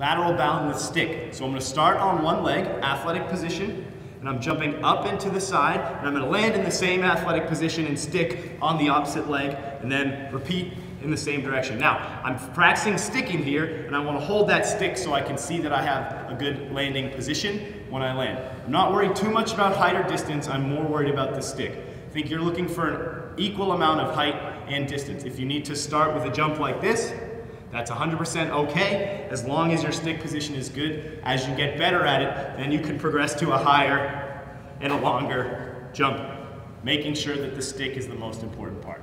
lateral bound with stick. So I'm gonna start on one leg, athletic position, and I'm jumping up into the side, and I'm gonna land in the same athletic position and stick on the opposite leg, and then repeat in the same direction. Now, I'm practicing sticking here, and I wanna hold that stick so I can see that I have a good landing position when I land. I'm not worried too much about height or distance, I'm more worried about the stick. I think you're looking for an equal amount of height and distance. If you need to start with a jump like this, that's 100% okay, as long as your stick position is good. As you get better at it, then you can progress to a higher and a longer jump, making sure that the stick is the most important part.